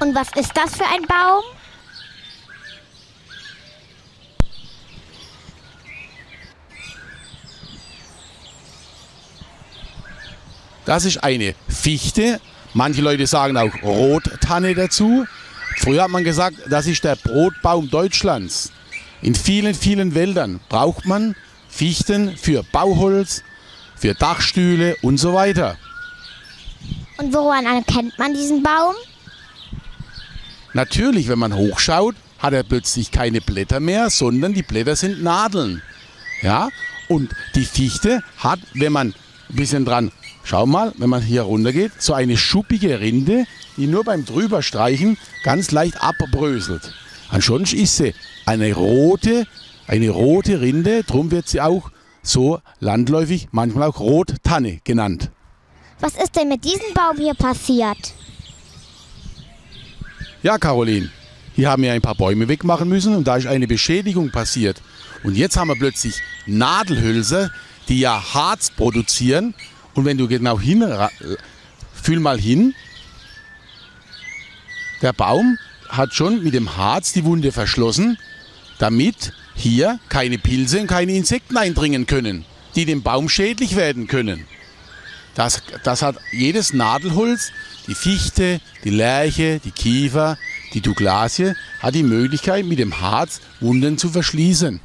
Und was ist das für ein Baum? Das ist eine Fichte. Manche Leute sagen auch Rottanne dazu. Früher hat man gesagt, das ist der Brotbaum Deutschlands. In vielen, vielen Wäldern braucht man Fichten für Bauholz, für Dachstühle und so weiter. Und woran erkennt man diesen Baum? Natürlich, wenn man hochschaut, hat er plötzlich keine Blätter mehr, sondern die Blätter sind Nadeln. Ja? Und die Fichte hat, wenn man ein bisschen dran, schau mal, wenn man hier runter geht, so eine schuppige Rinde, die nur beim Drüberstreichen ganz leicht abbröselt. Ansonsten ist sie eine rote, eine rote Rinde, darum wird sie auch so landläufig manchmal auch Rottanne genannt. Was ist denn mit diesem Baum hier passiert? Ja, Caroline, hier haben wir ein paar Bäume wegmachen müssen und da ist eine Beschädigung passiert. Und jetzt haben wir plötzlich Nadelhölzer, die ja Harz produzieren. Und wenn du genau hin, fühl mal hin, der Baum hat schon mit dem Harz die Wunde verschlossen, damit hier keine Pilze und keine Insekten eindringen können, die dem Baum schädlich werden können. Das, das hat jedes Nadelholz, die Fichte, die Lärche, die Kiefer, die Douglasie, hat die Möglichkeit, mit dem Harz Wunden zu verschließen.